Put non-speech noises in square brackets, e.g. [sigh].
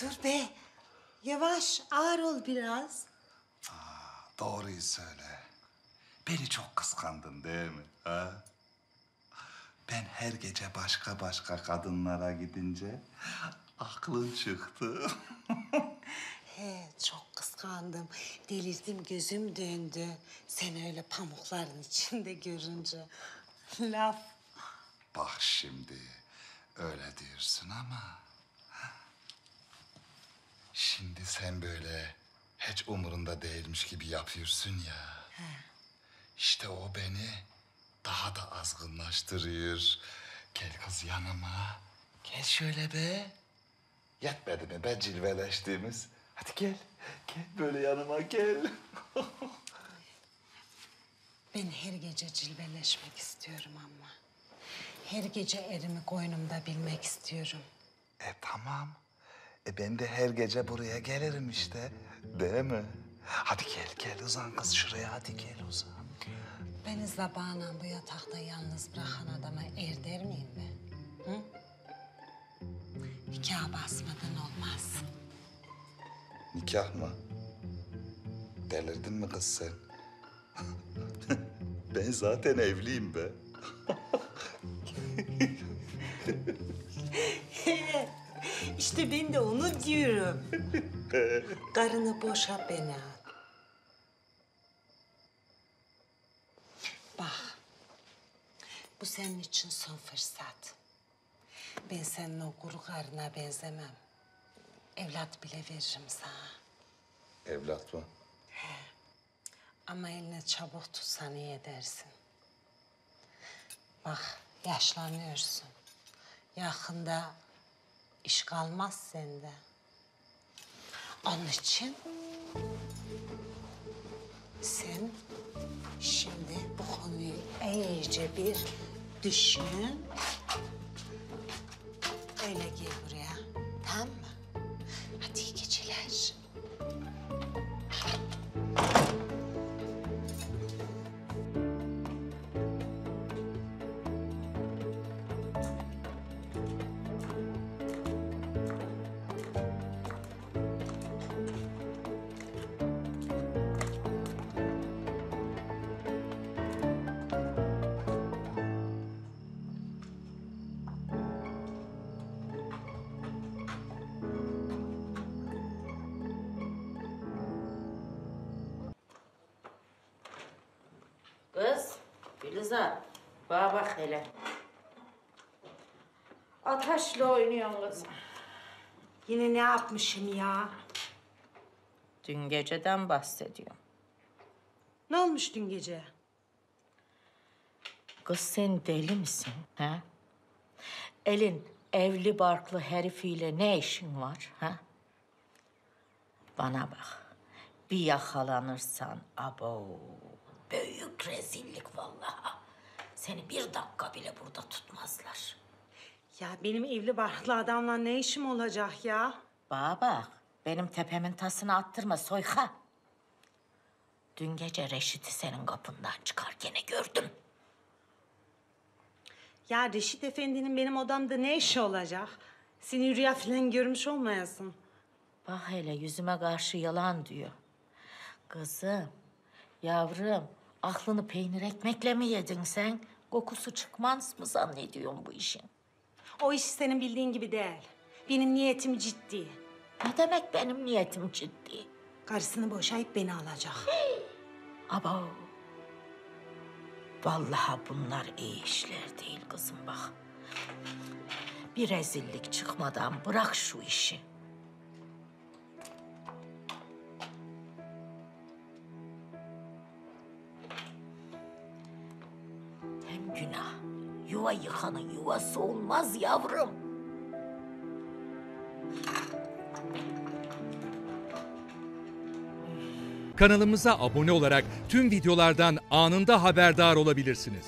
Dur be. Yavaş ağır ol biraz. Doğruyu söyle. Beni çok kıskandın değil mi? Ha? Ben her gece başka başka kadınlara gidince aklın çıktı. [laughs] He çok kıskandım. Delirdim gözüm döndü. Sen öyle pamukların içinde görünce. Laf. Bak şimdi öyle diyorsun ama... Şimdi sen böyle hiç umurunda değilmiş gibi yapıyorsun ya. İşte o beni daha da azgınlaştırıyor. Gel kız yanıma. Gel şöyle be. Yetmedi mi be cilveleştiğimiz? Hadi gel. Gel böyle yanıma gel. [laughs] Ben her gece cilveleşmek istiyorum ama. Her gece erimi koynumda bilmek istiyorum. E tamam. E ben de her gece buraya gelirim işte. Değil mi? Hadi gel gel uzan kız şuraya hadi gel uzan. Beni zabağına bu yatakta yalnız bırakan adama er der miyim ben? Hı? Nikah basmadan olmaz. Nikah mı? Delirdin mi kız sen? [laughs] ben zaten evliyim be. İşte ben de onu diyorum. [laughs] Karını boşa beni al. Bak, bu senin için son fırsat. Ben senin o kuru karına benzemem. Evlat bile veririm sana. Evlat mı? Ama eline çabuk tutsan iyi edersin. Bak, yaşlanıyorsun. Yakında iş kalmaz sende. Onun için sen şimdi bu konuyu iyice bir düşün. Öyle gel buraya. Tamam mı? Hadi iyi geceler. Gülizar, bana bak hele. Ateşle oynuyorsun kız. Yine ne yapmışım ya? Dün geceden bahsediyorum. Ne olmuş dün gece? Kız sen deli misin, ha? Elin evli barklı herifiyle ne işin var, ha? Bana bak, bir yakalanırsan abo, büyük rezillik vallahi. Seni bir dakika bile burada tutmazlar. Ya benim evli barklı adamla ne işim olacak ya? Bana bak, benim tepemin tasını attırma soyka. Dün gece Reşit'i senin kapından çıkarken gördüm. Ya Reşit Efendi'nin benim odamda ne işi olacak? Seni rüya falan görmüş olmayasın. Bak hele yüzüme karşı yalan diyor. Kızım, yavrum, aklını peynir ekmekle mi yedin sen? Kokusu çıkmaz mı zannediyorsun bu işin? O iş senin bildiğin gibi değil. Benim niyetim ciddi. Ne demek benim niyetim ciddi? Karısını boşayıp beni alacak. [gasps] Abo. Vallahi bunlar iyi işler değil kızım bak. Bir rezillik çıkmadan bırak şu işi. Günah. Yuva yıkanın yuvası olmaz yavrum. Kanalımıza abone olarak tüm videolardan anında haberdar olabilirsiniz.